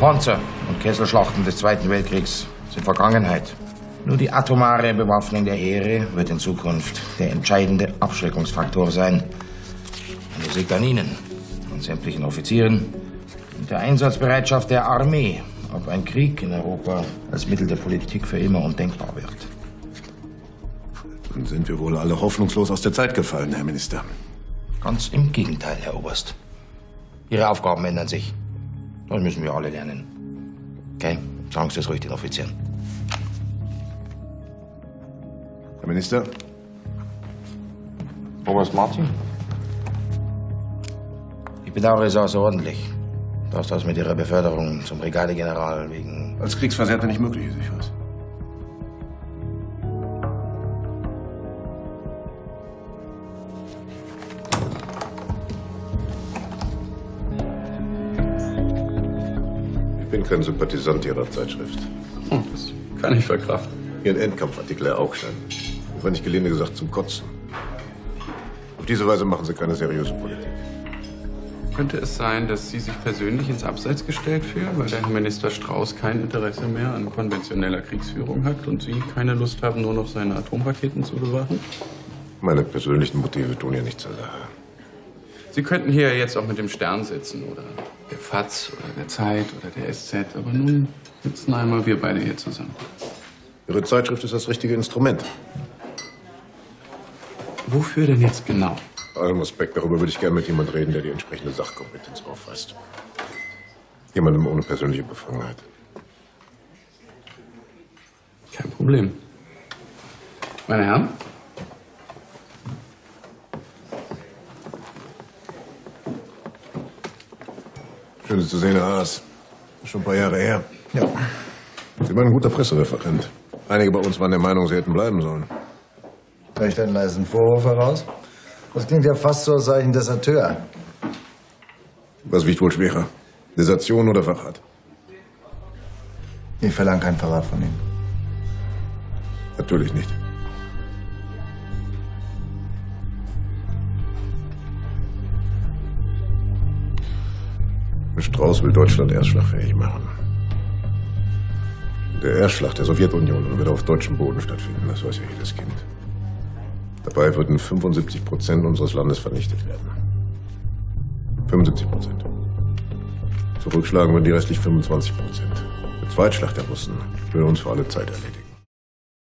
Panzer und Kesselschlachten des Zweiten Weltkriegs sind Vergangenheit. Nur die atomare Bewaffnung der Heere wird in Zukunft der entscheidende Abschreckungsfaktor sein. Und es liegt an Ihnen und sämtlichen Offizieren und der Einsatzbereitschaft der Armee, ob ein Krieg in Europa als Mittel der Politik für immer undenkbar wird. Dann sind wir wohl alle hoffnungslos aus der Zeit gefallen, Herr Minister. Ganz im Gegenteil, Herr Oberst. Ihre Aufgaben ändern sich. Das müssen wir alle lernen. Okay? Sagen Sie es ruhig den Offizieren. Herr Minister? Oberst Martin? Ich bedauere es außerordentlich, dass das mit Ihrer Beförderung zum Brigadegeneral wegen... Als Kriegsversehrter nicht möglich ist, ich weiß. Bin kein Sympathisant Ihrer Zeitschrift. Hm, das kann ich verkraften. Ihren Endkampfartikel, Herr Augstein. Wenn nicht gelinde gesagt, zum Kotzen. Auf diese Weise machen Sie keine seriöse Politik. Könnte es sein, dass Sie sich persönlich ins Abseits gestellt fühlen, weil der Herr Minister Strauß kein Interesse mehr an konventioneller Kriegsführung hat und Sie keine Lust haben, nur noch seine Atomraketen zu bewachen? Meine persönlichen Motive tun ja nichts zur Sache. Sie könnten hier jetzt auch mit dem Stern sitzen oder der FAZ oder der Zeit oder der SZ, aber nun sitzen einmal wir beide hier zusammen. Ihre Zeitschrift ist das richtige Instrument. Wofür denn jetzt genau? Bei allem Respekt, darüber würde ich gerne mit jemandem reden, der die entsprechende Sachkompetenz aufweist. Jemandem ohne persönliche Befangenheit. Kein Problem. Meine Herren? Schön, Sie zu sehen, Herr Haas. Schon ein paar Jahre her. Ja. Sie waren ein guter Pressereferent. Einige bei uns waren der Meinung, Sie hätten bleiben sollen. Soll ich einen leisen Vorwurf heraus? Das klingt ja fast so, als sei ich ein Deserteur. Was wiegt wohl schwerer? Desertion oder Verrat? Ich verlange keinen Verrat von Ihnen. Natürlich nicht. Strauß will Deutschland erstschlagfähig machen. Der Erstschlag der Sowjetunion wird auf deutschem Boden stattfinden, das weiß ja jedes Kind. Dabei würden 75 Prozent unseres Landes vernichtet werden. 75 Prozent. Zurückschlagen würden die restlich 25 Prozent. Der Zweitschlag der Russen würde uns für alle Zeit erledigen.